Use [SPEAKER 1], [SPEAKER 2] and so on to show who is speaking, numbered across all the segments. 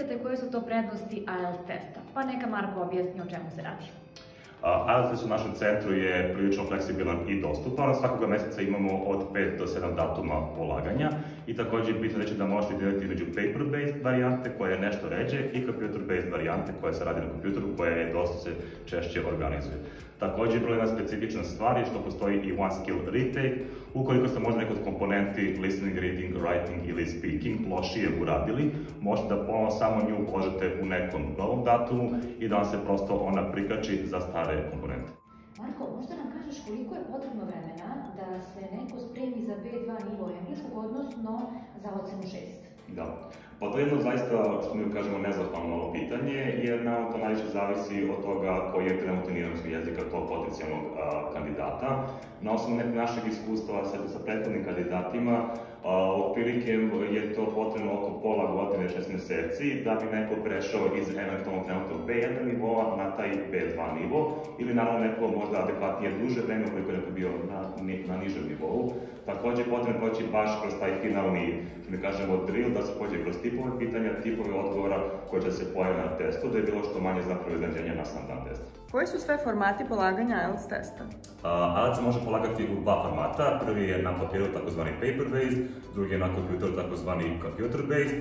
[SPEAKER 1] pitate koje su to prednosti IELTS testa, pa neka Marko objasni o čemu se radi.
[SPEAKER 2] IELTS u našem centru je prilično fleksibilan i dostupan. Svakoga meseca imamo od 5 do 7 datuma polaganja i takođe je bitno reći da možete deliti među paper-based varijante koja je nešto ređe i computer-based varijante koja se radi na kompjuteru koja je dosta se češće organizuje. Takođe je jedna specifična stvar je što postoji i one skill retake. Ukoliko ste možda neko od komponenti listening, reading, writing ili speaking lošije uradili, možete da ponovno samo nju položite u nekom novom datumu i da vam se prosto ona prikači za stare komponente.
[SPEAKER 1] Marko, možda nam kažeš koliko je potrebno vremena da se neko spremi za B2 nivo engleskog, odnosno za ocenu 6?
[SPEAKER 2] Da. Pa to je jedno zaista, što mi kažemo, nezahvalno pitanje, jer nam to najviše zavisi od toga koji je trenutni nivo jezika tog potencijalnog a, kandidata. Na osnovu nekog našeg iskustva sa, sa prethodnim kandidatima, otprilike je to potrebno oko pola godine, šest meseci, da bi neko prešao iz eventualno trenutnog B1 nivoa na taj B2 nivo, ili naravno neko možda adekvatnije duže vreme ukoliko je neko bio na, na nižem nivou. Takođe potrebno proći baš kroz taj finalni, što mi kažemo, drill, da se pođe kroz tipove pitanja, tipove odgovora koje će se pojaviti na testu, da je bilo što manje zapravo iznenađenja na sam dan testa.
[SPEAKER 3] Koji su sve formati polaganja IELTS testa?
[SPEAKER 2] Uh, IELTS se može polagati u dva formata. Prvi je na papiru takozvani paper-based, drugi je na kompjuteru takozvani computer-based.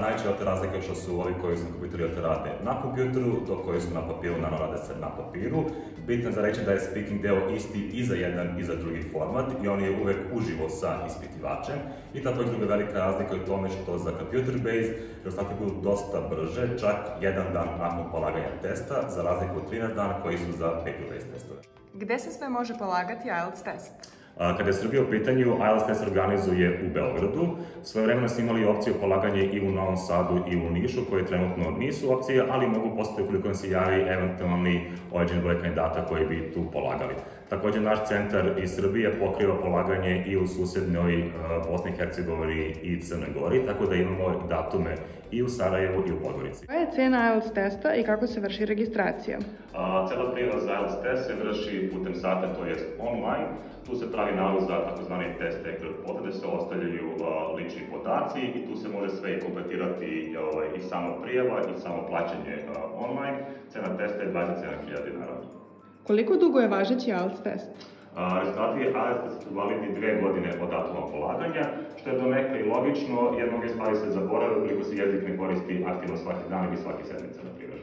[SPEAKER 2] Najčešće razlika što su ovi koji su na kompjuteru rade na kompjuteru, dok koji su na papiru naravno rade se na papiru. Bitno je za reći da je speaking deo isti i za jedan i za drugi format i on je uvek uživo sa ispitivačem. I takođe druga velika razlika je u tome što za computer-based rezultati budu dosta brže, čak jedan dan nakon polaganja testa, za razliku od 13 dana koji su za paper-based testove.
[SPEAKER 3] Gde se sve može polagati IELTS test?
[SPEAKER 2] Kada je Srbija u pitanju, IELTS test organizuje u Beogradu. Svoje vremena smo imali opciju polaganje i u Novom Sadu i u Nišu, koje trenutno nisu opcije, ali mogu postati ukoliko se javi eventualni određen broj kandidata koji bi tu polagali. Takođe, naš centar iz Srbije pokriva polaganje i u susednoj uh, Bosni i Hercegovini i Crnoj Gori, tako da imamo datume i u Sarajevu i u Podgorici.
[SPEAKER 3] Koja je cena IELTS testa i kako se vrši registracija?
[SPEAKER 2] A, cela prijava za IELTS test se vrši putem sata, to jest online. Tu se pravi nalog za takozvani test taker potvrde, se ostavljaju a, lični podaci i tu se može sve i kompletirati ovaj, i samo prijava i samo plaćanje a, online. Cena testa je 27.000 dinara.
[SPEAKER 3] Koliko dugo je važeći IELTS test?
[SPEAKER 2] A, rezultati IELTS su validni dve godine od datuma polaganja, što je do neka i logično, jer mnoge stvari se zaborave ukoliko se jezik ne koristi aktivno svaki dan ili svaki sedmica, na primjer.